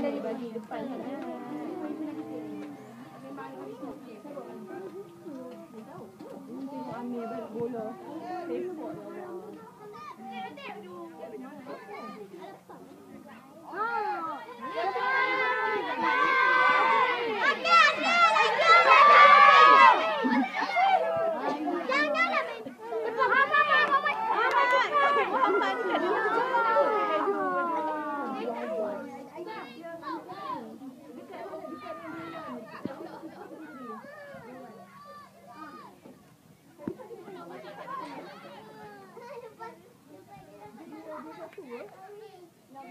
dari bagi depan sana. Tengok Amir balik bola. Tepok ya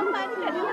Mungkin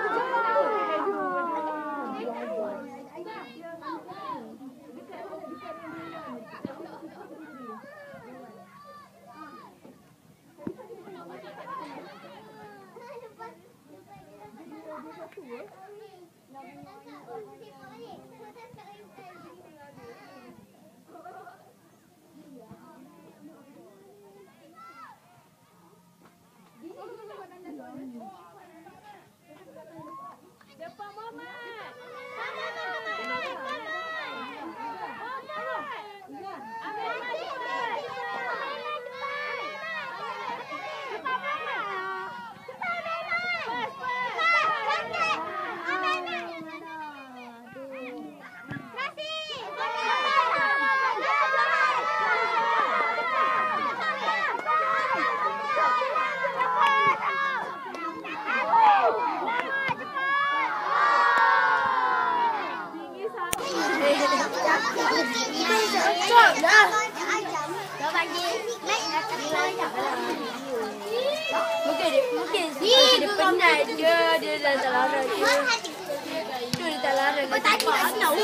bên này chưa đi là tà la rồi chưa chưa đi tà la rồi người ta chỉ đã nấu